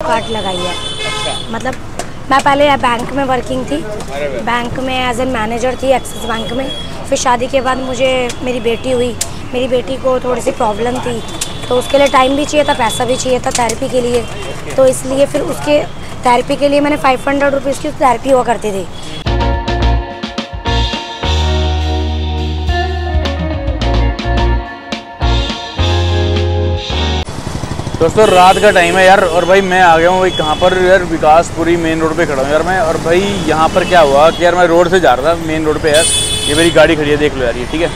Card लगाई है। अच्छा। मतलब मैं पहले बैंक में वर्किंग थी। बैंक में एज एन मैनेजर थी एक्सिस बैंक में। फिर शादी के बाद मुझे मेरी बेटी हुई। मेरी बेटी को थोड़ी सी प्रॉब्लम थी। तो उसके लिए टाइम भी चाहिए था पैसा भी चाहिए था थेरेपी के लिए। तो इसलिए फिर उसके थेरेपी के लिए मैंने फाइव हंड्रेड रुपीज़ की थेरेपी हुआ करती थी। दोस्तों, रात का टाइम है यार, और भाई मैं आ गया हूँ भाई कहाँ पर? यार, विकासपुरी मेन रोड पे खड़ा हूँ यार मैं, और भाई यहाँ पर क्या हुआ कि यार मैं रोड से जा रहा था मेन रोड पे यार ये मेरी गाड़ी खड़ी है, देख लो यार ये, ठीक है?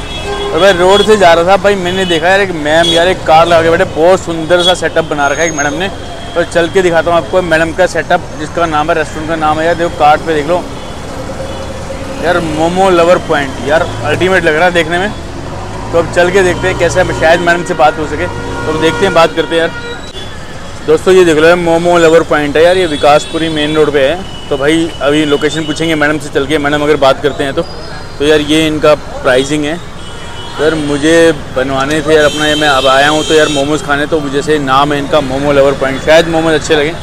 और भाई रोड से जा रहा था, भाई मैंने देखा यार एक मैम यार, एक कार लगा के बैठे, बहुत सुंदर सा सेटअप बना रखा है एक मैडम ने। और चल के दिखाता हूँ आपको मैडम का सेटअप जिसका नाम है रेस्टोरेंट का नाम है यार, देखो कार्ड पे देख लो। यार मोमो लवर पॉइंट यार अल्टीमेट लग रहा है देखने में। तो अब चल के देखते हैं कैसे शायद मैडम से बात हो सके। तो देखते हैं, बात करते हैं यार। दोस्तों, ये देख लो मोमो लवर पॉइंट है यार, ये विकासपुरी मेन रोड पे है। तो भाई, अभी लोकेशन पूछेंगे मैडम से चल के मैडम अगर बात करते हैं तो। तो यार, ये इनका प्राइसिंग है। तो यार, मुझे बनवाने थे यार अपना, ये मैं अब आया हूँ तो यार मोमोज़ खाने तो मुझे से नाम है इनका, मोमो लवर पॉइंट शायद मोमोज अच्छे लगे।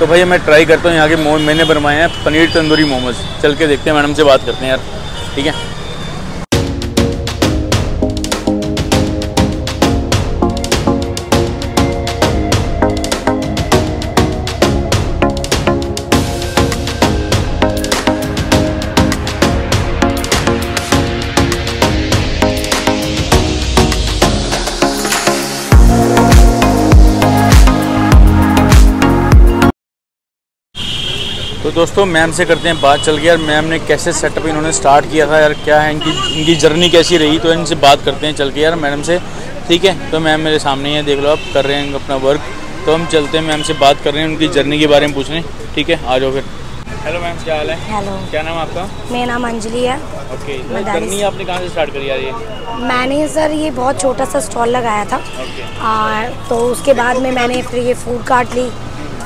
तो भाई, मैं ट्राई करता हूँ, यहाँ के मोमो मैंने बनवाए हैं, पनीर तंदूरी मोमोज चल के देखते हैं मैडम से बात करते हैं यार। ठीक है? तो दोस्तों मैम से करते हैं बात चल गई यार। मैम ने कैसे सेटअप इन्होंने स्टार्ट किया था यार क्या है इनकी इनकी जर्नी कैसी रही? तो इनसे बात करते हैं चल के यार मैडम से। ठीक है तो मैम मेरे सामने ही है देख लो आप कर रहे हैं अपना वर्क तो हम चलते हैं मैम से बात कर रहे हैं उनकी जर्नी के बारे में पूछने ठीक है आ जाओ फिर। हेलो मैम क्या हाल है? हेलो क्या नाम आपका? मेरा नाम अंजलि है। ओके दानिश- जर्नी आपने कहाँ से स्टार्ट करी यार ये? मैंने सर ये बहुत छोटा सा स्टॉल लगाया था। ओके आ, तो उसके बाद में मैंने फिर ये फ़ूड कार्ट ली।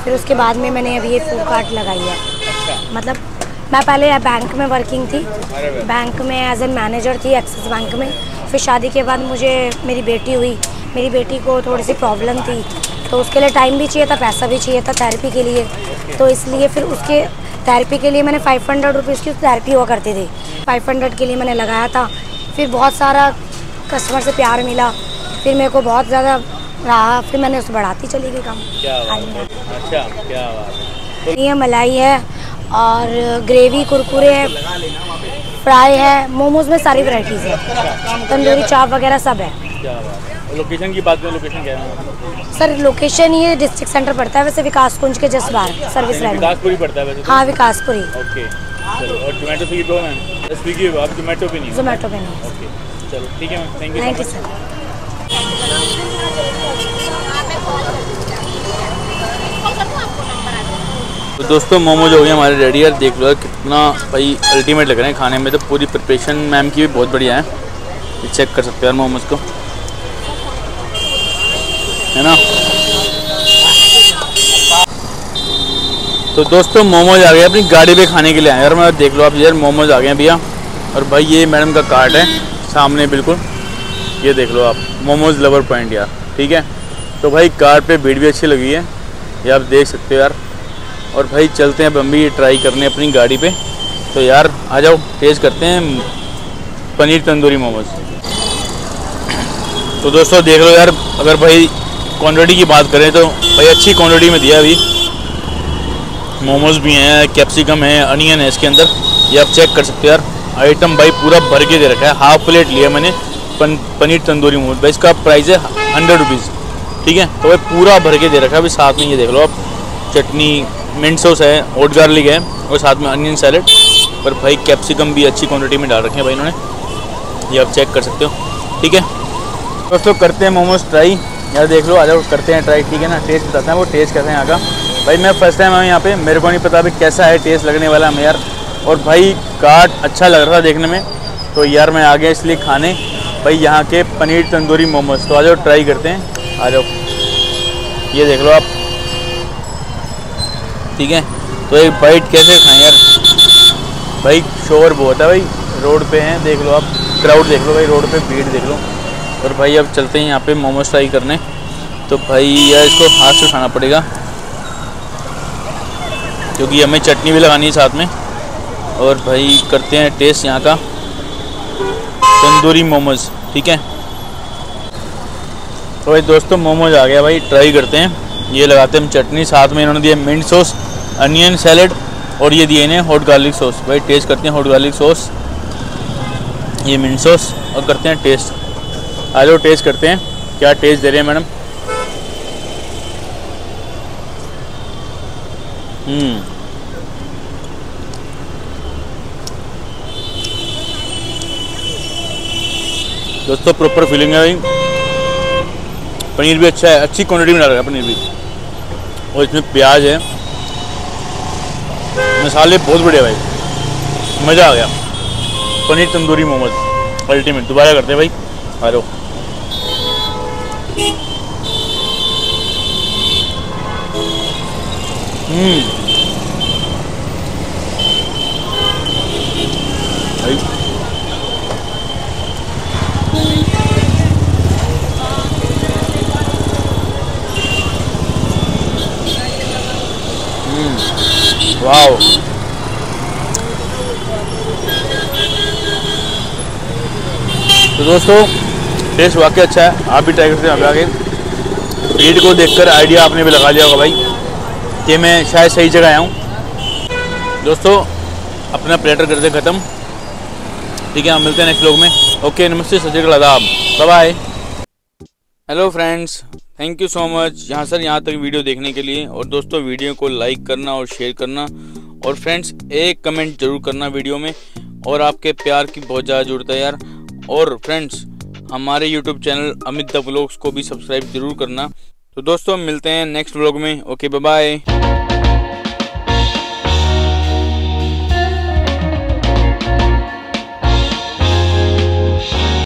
फिर उसके बाद में मैंने अभी ये फ़ूड कार्ट लगाई है। मतलब मैं पहले बैंक में वर्किंग थी। बैंक में एज एन मैनेजर थी एक्सिस बैंक में। फिर शादी के बाद मुझे मेरी बेटी हुई। मेरी बेटी को थोड़ी सी प्रॉब्लम थी। तो उसके लिए टाइम भी चाहिए था पैसा भी चाहिए था थेरेपी के लिए। तो इसलिए फिर उसके थेरेपी के लिए मैंने फाइव हंड्रेड रुपीज़ की थेरेपी हुआ करती थी। फाइव हंड्रेड के लिए मैंने लगाया था। फिर बहुत सारा कस्टमर से प्यार मिला। फिर मेरे को बहुत ज़्यादा रहा। फिर मैंने उसे बढ़ाती चली गई काम। क्या अच्छा क्या बात है। ये मलाई है। और ग्रेवी कुरकुरे फ्राई है मोमोज में सारी वैरायटीज़ है। तंदूरी चाप वगैरह सब है। लोकेशन की बात करें लोकेशन क्या है? सर लोकेशन ये डिस्ट्रिक्ट सेंटर पड़ता है वैसे विकास कुंज के जस्ट बाहर सर्विस लाइन विकासपुरी पड़ता है वैसे तो? हाँ विकासपुरी। ओके चलो और जोमेटो स्विगी दो मैम स्विगी आप जोमेटो पे नहीं जोमेटो पे नहीं। ओके चलो ठीक है ma'am thank you thank you sir तो दोस्तों मोमोज हो गए हमारे रेडी यार देख लो कितना भाई अल्टीमेट लग रहे हैं खाने में। तो पूरी प्रिपरेशन मैम की भी बहुत बढ़िया है। चेक कर सकते हो यार मोमोज को। है ना? तो दोस्तों मोमोज आ गए अपनी गाड़ी पे खाने के लिए आए। यार मैं देख लो आप यार मोमोज आ गए भैया। और भाई, ये मैडम का कार्ड है सामने, बिल्कुल। ये देख लो आप मोमोज लवर पॉइंट यार, ठीक है? तो भाई कार्ड पे भीड़ भी अच्छी लगी है। ये आप देख सकते हो यार। और भाई चलते हैं अब हम भी ट्राई करने अपनी गाड़ी पे। तो यार आ जाओ टेस्ट करते हैं पनीर तंदूरी मोमोज। तो दोस्तों देख लो यार अगर भाई क्वांटिटी की बात करें तो भाई अच्छी क्वांटिटी में दिया अभी। मोमोज भी हैं कैप्सिकम है अनियन है इसके अंदर। ये आप चेक कर सकते हो यार आइटम भाई पूरा भर के दे रखा है। हाफ़ प्लेट लिया मैंने पन, पनीर तंदूरी मोमोज। भाई इसका प्राइस है हंड्रेड रुपीज़ ठीक है? तो भाई पूरा भर के दे रखा है अभी साथ में ये देख लो आप। चटनी मिंट सॉस है ओट गार्लिक है, और साथ में अनियन सैलेड पर भाई कैप्सिकम भी अच्छी क्वांटिटी में डाल रखे हैं भाई इन्होंने। ये आप चेक कर सकते हो, ठीक है? दोस्तों, करते हैं मोमोज ट्राई यार देख लो, आ जाओ, करते हैं ट्राई ठीक है ना? टेस्ट बताते हैं, वो टेस्ट कैसे हैं यहाँ का। भाई, मैं फ़र्स्ट टाइम आया यहाँ पे, मेरे को नहीं पता अभी कैसा है टेस्ट लगने वाला हमें यार। और भाई काट अच्छा लग रहा था देखने में। तो यार, मैं आ गया इसलिए खाने। भाई, यहाँ के पनीर तंदूरी मोमोज तो आ जाओ ट्राई करते हैं। आ जाओ। ये देख लो आप ठीक है? तो एक बाइट कैसे खाएँ यार? भाई शोर बहुत है भाई। रोड पे हैं, देख लो आप। क्राउड देख लो भाई रोड पे भीड़ देख लो। और भाई अब चलते हैं यहाँ पे मोमोज ट्राई करने। तो भाई यार इसको हाथ से खाना पड़ेगा। क्योंकि हमें चटनी भी लगानी है साथ में। और भाई करते हैं टेस्ट यहाँ का। तंदूरी मोमोज, ठीक है? तो भाई दोस्तों, मोमोज आ गया भाई। ट्राई करते हैं। ये लगाते हैं हम चटनी। साथ में इन्होंने दिया मिंट सॉस अनियन सैलड और ये दिए इन्हें हॉट गार्लिक सॉस। भाई टेस्ट करते हैं हॉट गार्लिक सॉस, ये मिंट सॉस और करते हैं टेस्ट आ जाओ टेस्ट करते हैं। क्या टेस्ट दे रहे हैं मैडम? हम्म। दोस्तों प्रॉपर फीलिंग है भाई। पनीर भी अच्छा है, अच्छी क्वांटिटी में डाल रहा है पनीर भी। और इसमें प्याज है। मसाले बहुत बढ़िया भाई। मज़ा आ गया। पनीर तंदूरी मोमोज अल्टीमेट दोबारा करते भाई। जाओ। हम्म। वाओ तो दोस्तों, टेस्ट वाकई अच्छा है। आप भी ट्राई करते हैं आगे। रेट को देखकर आइडिया आपने भी लगा लिया होगा भाई, कि मैं शायद सही जगह आया हूँ। दोस्तों, अपना प्लेटर करते ख़त्म। ठीक है, हम मिलते हैं नेक्स्ट लोग में। ओके नमस्ते, सत श्रीकाल आदाब। Bye hello friends thank you so much यहाँ सर, यहाँ तक वीडियो देखने के लिए। और दोस्तों, वीडियो को लाइक करना और शेयर करना। और फ्रेंड्स एक कमेंट ज़रूर करना वीडियो में। और आपके प्यार की बहुत ज़्यादा ज़रूरत है यार। और फ्रेंड्स हमारे YouTube channel Amit the blogs को भी सब्सक्राइब ज़रूर करना। तो दोस्तों, मिलते हैं नेक्स्ट ब्लॉग में। Okay bye